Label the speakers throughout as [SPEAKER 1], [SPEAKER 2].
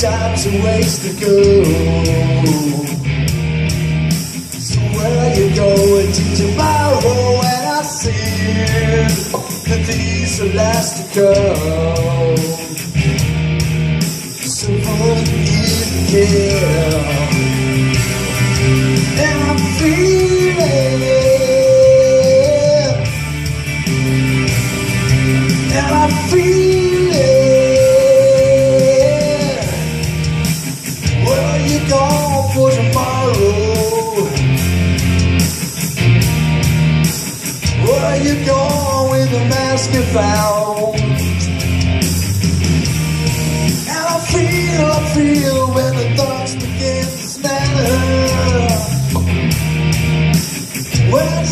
[SPEAKER 1] time to waste to go. So where are you going to tomorrow? And I see that these are last to come. So won't you care? And I'm feeling, and I'm feeling. Where you going with the mask you found? And I feel, I feel when the thoughts begin to smatter. Where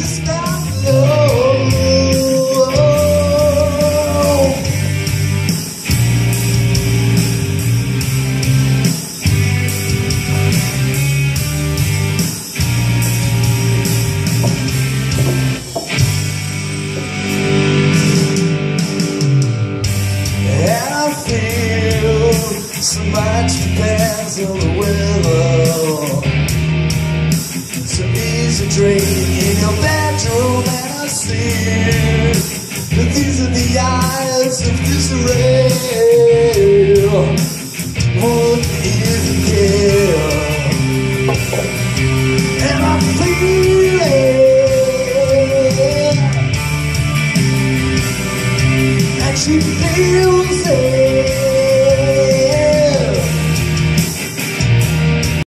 [SPEAKER 1] I feel so much depends on the weather. So easy dream in your bedroom, and I see that these are the eyes of disarray. Would you care? And I'm feeling. te usei